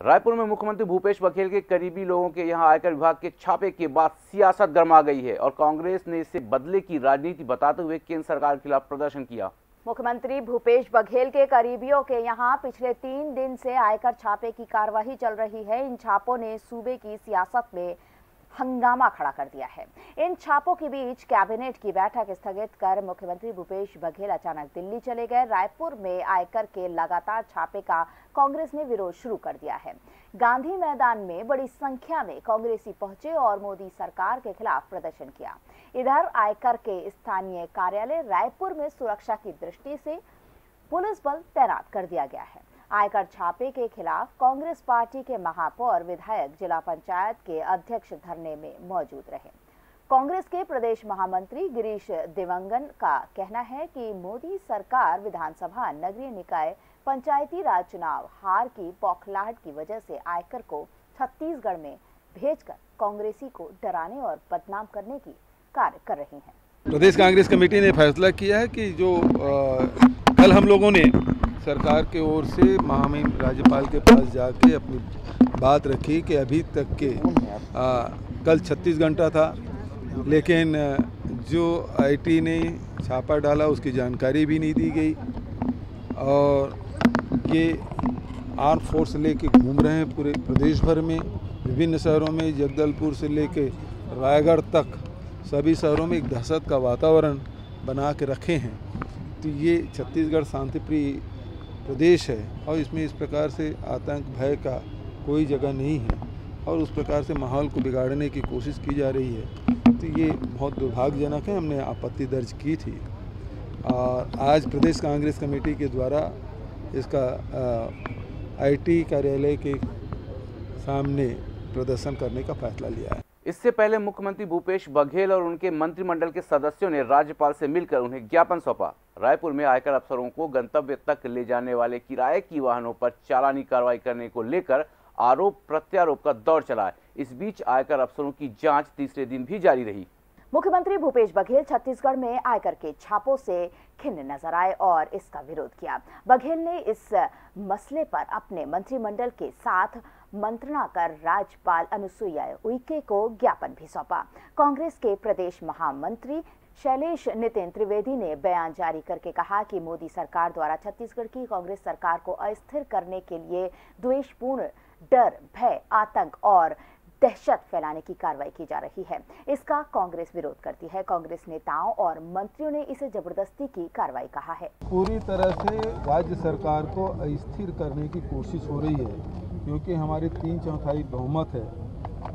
रायपुर में मुख्यमंत्री भूपेश बघेल के करीबी लोगों के यहाँ आयकर विभाग के छापे के बाद सियासत गर्मा गई है और कांग्रेस ने इसे बदले की राजनीति बताते हुए केंद्र सरकार के खिलाफ प्रदर्शन किया। मुख्यमंत्री भूपेश बघेल के करीबियों के यहाँ पिछले तीन दिन से आयकर छापे की कार्यवाही चल रही है। इन छापों ने सूबे की सियासत में हंगामा खड़ा कर दिया है। इन छापों के बीच कैबिनेट की बैठक स्थगित कर मुख्यमंत्री भूपेश बघेल अचानक दिल्ली चले गए। रायपुर में आयकर के लगातार छापे का कांग्रेस ने विरोध शुरू कर दिया है। गांधी मैदान में बड़ी संख्या में कांग्रेसी पहुँचे और मोदी सरकार के खिलाफ प्रदर्शन किया। इधर आयकर के स्थानीय कार्यालय रायपुर में सुरक्षा की दृष्टि से पुलिस बल तैनात कर दिया गया है। आयकर छापे के खिलाफ कांग्रेस पार्टी के महापौर विधायक जिला पंचायत के अध्यक्ष धरने में मौजूद रहे। कांग्रेस के प्रदेश महामंत्री गिरीश दिवंगन का कहना है कि मोदी सरकार विधानसभा नगरीय निकाय पंचायती राज चुनाव हार की बौखलाहट की वजह से आयकर को छत्तीसगढ़ में भेजकर कांग्रेसी को डराने और बदनाम करने की कार्य कर रही हैं। प्रदेश कांग्रेस कमेटी ने फैसला किया है कि जो आ, कल हम लोगों ने सरकार के ओर से महामहिम राज्यपाल के पास जाके अपनी बात रखी कि अभी तक के आ, कल 36 घंटा था लेकिन जो आईटी ने छापा डाला उसकी जानकारी भी नहीं दी गई और ये आर्म फोर्स लेके घूम रहे हैं पूरे प्रदेश भर में विभिन्न शहरों में जगदलपुर से लेके रायगढ़ तक सभी शहरों में एक दहशत का वातावरण बना के रखे हैं। तो ये छत्तीसगढ़ शांतिप्रिय प्रदेश है और इसमें इस प्रकार से आतंक, भय का कोई जगह नहीं है और उस प्रकार से माहौल को बिगाड़ने की कोशिश की जा रही है। तो ये बहुत दुर्भाग्यजनक है, हमने आपत्ति दर्ज की थी। और आज प्रदेश कांग्रेस कमेटी के द्वारा इसका आईटी कार्यालय के सामने प्रदर्शन करने का फैसला लिया है। इससे पहले मुख्यमंत्री भूपेश बघेल और उनके मंत्रिमंडल के सदस्यों ने राज्यपाल से मिलकर उन्हें ज्ञापन सौंपा। रायपुर में आयकर अफसरों को गंतव्य तक ले जाने वाले किराए की वाहनों पर चालानी कार्रवाई करने को लेकर आरोप प्रत्यारोप का दौर चला इस बीच आयकर अफसरों की जाँच तीसरे दिन भी जारी रही। मुख्यमंत्री भूपेश बघेल छत्तीसगढ़ में आयकर के छापों से खिन्न नज़र आए और इसका विरोध किया। बघेल ने इस मसले पर अपने मंत्रिमंडल के साथ मंत्रणा कर राज्यपाल अनुसुईया उइके को ज्ञापन भी सौंपा। कांग्रेस के प्रदेश महामंत्री शैलेश नितिन त्रिवेदी ने बयान जारी करके कहा कि मोदी सरकार द्वारा छत्तीसगढ़ की कांग्रेस सरकार को अस्थिर करने के लिए द्वेषपूर्ण डर, भय, आतंक और दहशत फैलाने की कार्रवाई की जा रही है। इसका कांग्रेस विरोध करती है। कांग्रेस नेताओं और मंत्रियों ने इसे ज़बरदस्ती की कार्रवाई कहा है। पूरी तरह से राज्य सरकार को अस्थिर करने की कोशिश हो रही है। क्योंकि हमारी तीन चौथाई बहुमत है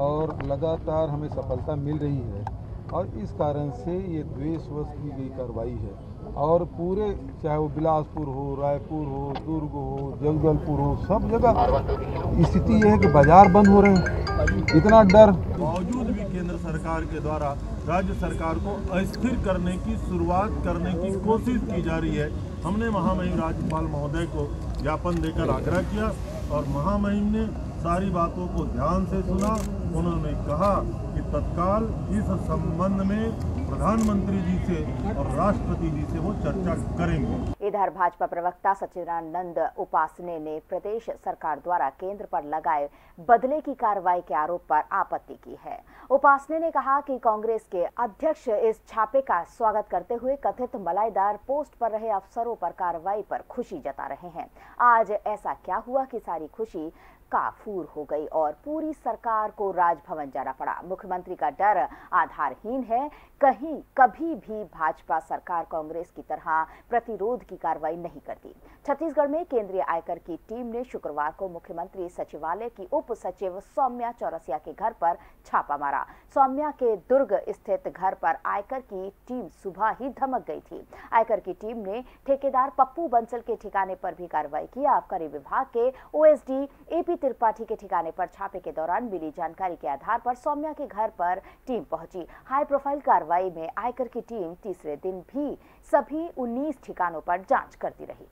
और लगातार हमें सफलता मिल रही है और इस कारण से ये द्वेषवश की गई कार्रवाई है। और पूरे, चाहे वो बिलासपुर हो, रायपुर हो, दुर्ग हो, जगदलपुर हो, सब जगह स्थिति ये है कि बाज़ार बंद हो रहे हैं। इतना डर। बावजूद भी केंद्र सरकार के द्वारा राज्य सरकार को अस्थिर करने की, शुरुआत करने की कोशिश की जा रही है। हमने महामहिम राज्यपाल महोदय को ज्ञापन देकर आग्रह किया। और महामहिम ने सारी बातों को ध्यान से सुना। उन्होंने कहा कि तत्काल इस संबंध में प्रधानमंत्री जी से और राष्ट्रपति जी से वो चर्चा करेंगे। इधर भाजपा प्रवक्ता सचिदानंद उपासने ने प्रदेश सरकार द्वारा केंद्र पर लगाए बदले की कार्रवाई के आरोप पर आपत्ति की है। उपासने ने कहा कि कांग्रेस के अध्यक्ष इस छापे का स्वागत करते हुए कथित मलाईदार पोस्ट पर रहे अफसरों पर कार्रवाई पर खुशी जता रहे हैं। आज ऐसा क्या हुआ कि सारी खुशी काफूर हो गई और पूरी सरकार को राजभवन जाना पड़ा। मुख्यमंत्री का डर आधारहीन है। कहीं कभी भी भाजपा सरकार कांग्रेस की तरह प्रतिरोध की कार्रवाई नहीं करती। छत्तीसगढ़ में केंद्रीय आयकर की टीम ने शुक्रवार को मुख्यमंत्री सचिवालय की उप सचिव सौम्या चौरसिया के घर पर छापा मारा। सौम्या के दुर्ग स्थित घर पर आयकर की टीम सुबह ही धमक गई थी। आयकर की टीम ने ठेकेदार पप्पू बंसल के ठिकाने पर भी कार्रवाई की। आबकारी विभाग के ओएसडी एपी त्रिपाठी के ठिकाने पर छापे के दौरान मिली जानकारी के आधार पर सौम्या के घर पर टीम पहुँची। हाई प्रोफ़ाइल कार्रवाई में आयकर की टीम तीसरे दिन भी सभी 19 ठिकानों पर जाँच करती रही।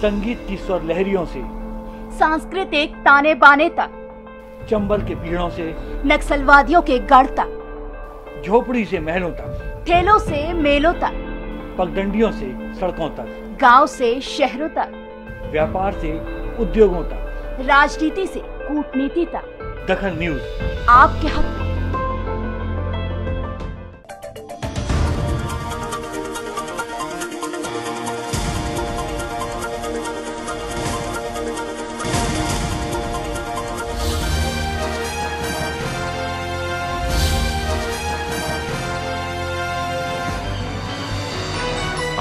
संगीत की स्वर लहरियों से सांस्कृतिक ताने बाने तक चंबल के पीड़ों से नक्सलवादियों के गढ़ तक झोपड़ी से महलों तक ठेलों से मेलों तक पगडंडियों से सड़कों तक गाँव से शहरों तक व्यापार से उद्योगों तक। राजनीति से कूटनीति तक। दखन न्यूज़। आपके हक